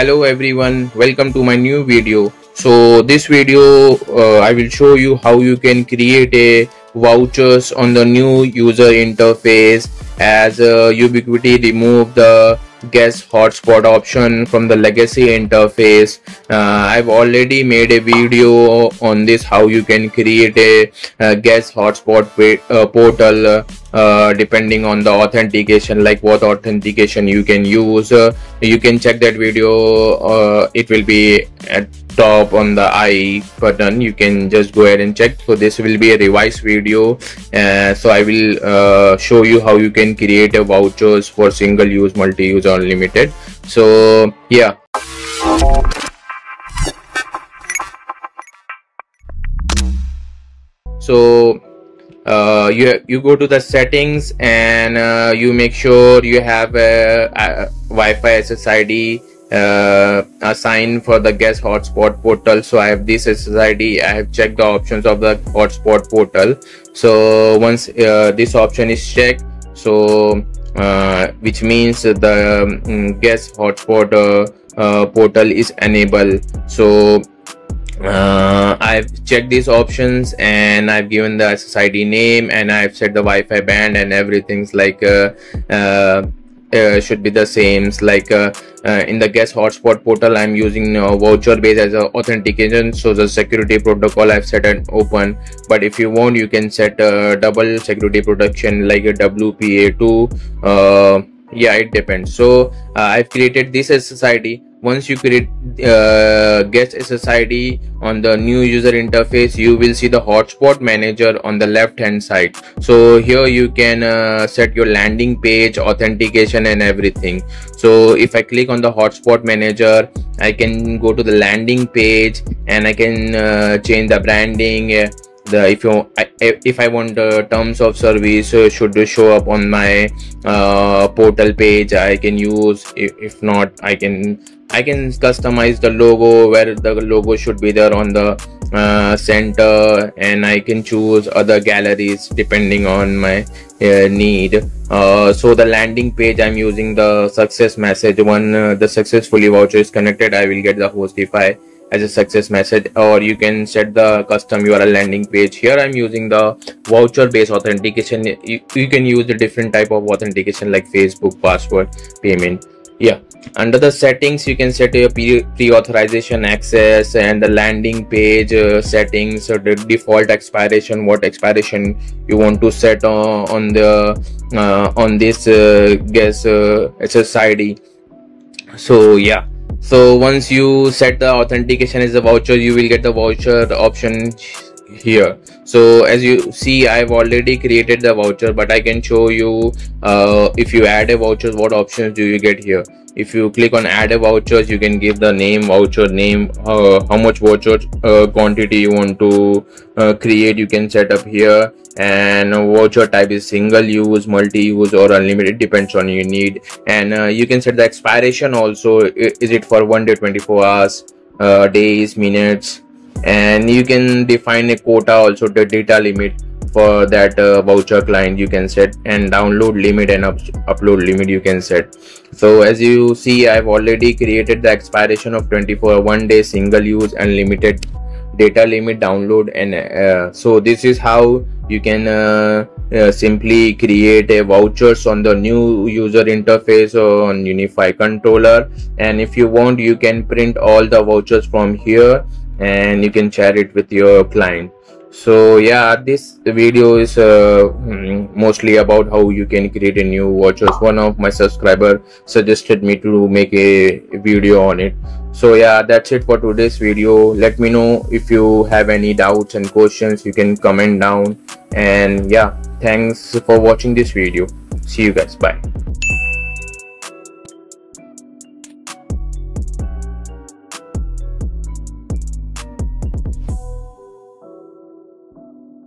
hello everyone. Welcome to my new video. So this video uh, i will show you how you can create a vouchers on the new user interface as uh, ubiquiti remove the guest hotspot option from the legacy interface. Uh, i've already made a video on this how you can create a, a guest hotspot uh, portal uh, depending on the authentication like what authentication you can use. Uh, you can check that video uh, it will be at top on the i button. You can just go ahead and check. So this will be a revised video. Uh, so i will uh, show you how you can create a vouchers for single use multi-use unlimited. So yeah. So uh, you you go to the settings and uh, you make sure you have a, a Wi-Fi SSID uh, assigned for the guest hotspot portal. So I have this SSID. I have checked the options of the hotspot portal. So once uh, this option is checked, so uh, which means the um, guest hotspot uh, portal is enabled. So uh, I've checked these options and I've given the SSID name and I've set the Wi-Fi band and everything's like uh, uh, uh should be the same. Like uh, uh, in the guest hotspot portal i'm using voucher base as a authentication. So the security protocol i've set it open. But if you want you can set a double security protection like a wpa2 yeah it depends. So i've created this SSID once you create uh, guest SSID on the new user interface you will see the hotspot manager on the left hand side. So here you can uh, set your landing page authentication and everything. So if I click on the hotspot manager I can go to the landing page and I can uh, change the branding uh, the if you if i want the terms of service uh, should show up on my uh, portal page i can use. If, if not i can I can customize the logo where the logo should be there on the uh, center and I can choose other galleries depending on my uh, need. Uh, so the landing page I'm using the success message when uh, the successfully voucher is connected. I will get the host hostify as a success message or you can set the custom URL landing page. Here I'm using the voucher based authentication. You, you can use the different type of authentication like Facebook password payment. Yeah. Under the settings you can set your pre-authorization access and the landing page uh, settings so the default expiration what expiration you want to set uh, on the uh, on this uh, guess uh, SSID so yeah so once you set the authentication as a voucher you will get the voucher option here. So as you see i've already created the voucher but i can show you uh, if you add a voucher what options do you get here if you click on add a vouchers you can give the name voucher name uh, how much voucher uh, quantity you want to uh, create you can set up here. And voucher type is single use multi-use or unlimited depends on your need. And uh, you can set the expiration also is it for one day 24 hours uh, days minutes? And you can define a quota also the data limit for that uh, voucher client you can set and download limit and up upload limit you can set. So as you see i've already created the expiration of 24 one day single use unlimited data limit download and uh, so this is how you can uh, uh, simply create a vouchers on the new user interface on UniFi controller. And if you want you can print all the vouchers from here and you can share it with your client so yeah this video is uh, hmm, mostly about how you can create a new vouchers one of my subscriber suggested me to make a video on it. So yeah that's it for today's video. Let me know if you have any doubts and questions. You can comment down. And yeah thanks for watching this video. See you guys. Bye